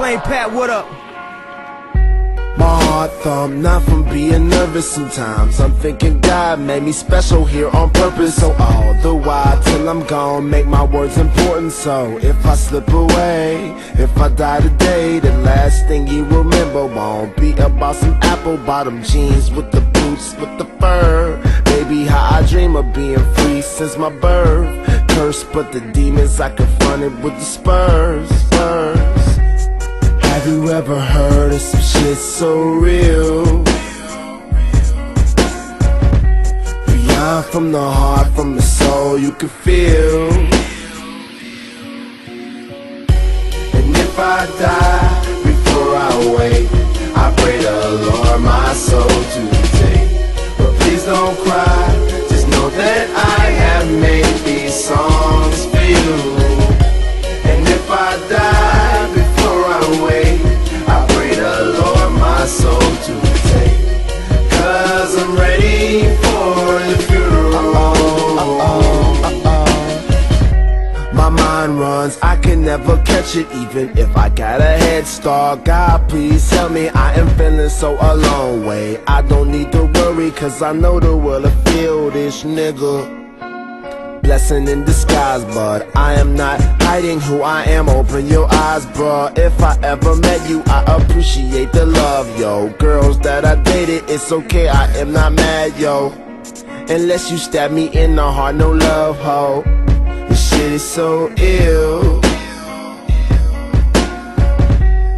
Wayne Pat, what up? My heart thump, not from being nervous sometimes. I'm thinking God made me special here on purpose. So all the while till I'm gone, make my words important. So if I slip away, if I die today The last thing you remember won't be about some apple bottom jeans With the boots, with the fur. Baby, how I dream of being free since my birth. Cursed, but the demons I confronted with the spurs, spurs have you ever heard of some shit so real? Beyond from the heart, from the soul, you can feel. And if I die before I wake, I pray the Lord my soul to take. But please don't cry, Mind runs, I can never catch it even if I got a head start. God, please help me, I am feeling so alone. Way, I don't need to worry, cause I know the world will feel this nigga blessing in disguise, but I am not hiding who I am. Open your eyes, bruh. If I ever met you, I appreciate the love, yo. Girls that I dated, it's okay, I am not mad, yo. Unless you stab me in the heart, no love, ho. Is so ill.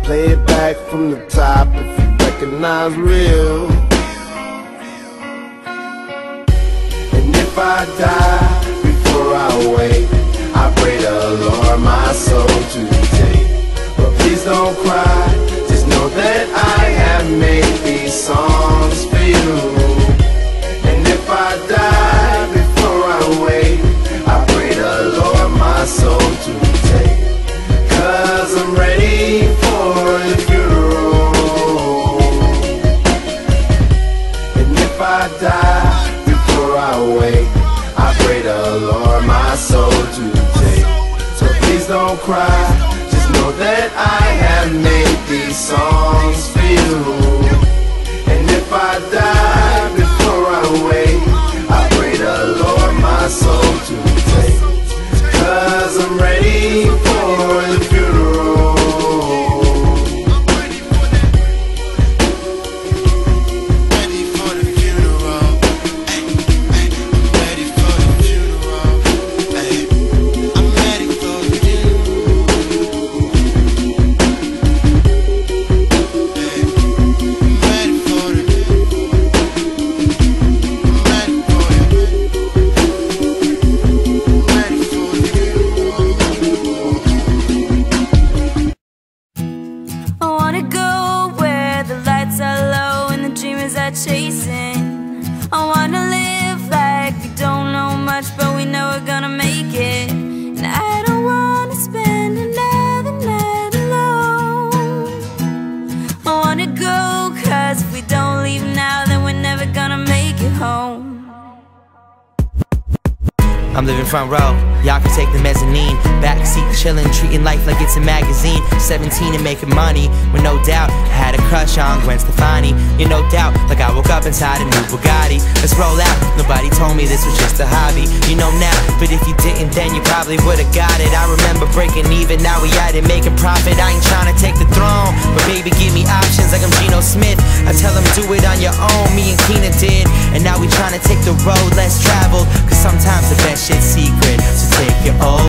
Play it back from the top if you recognize real. And if I die before I wake, I pray the Lord my soul to take. But please don't cry, I die before I wake, I pray the Lord my soul to take. So please don't cry, just know that I have made these songs for you. And if I die are chasing. I wanna I'm living front row, y'all can take the mezzanine. Backseat chillin', treating life like it's a magazine. 17 and making money, with no doubt. I had a crush on Gwen Stefani, you no doubt. Like I woke up inside a new Bugatti. Let's roll out, nobody told me this was just a hobby. You know now, but if you didn't, then you probably would've got it. I remember breaking even, now we at it, making profit. I ain't tryna take the throne, but baby, give me options like I'm Geno it on your own, me and Keena did. And now we tryna take the road less traveled, cause sometimes the best shit's secret. So take your old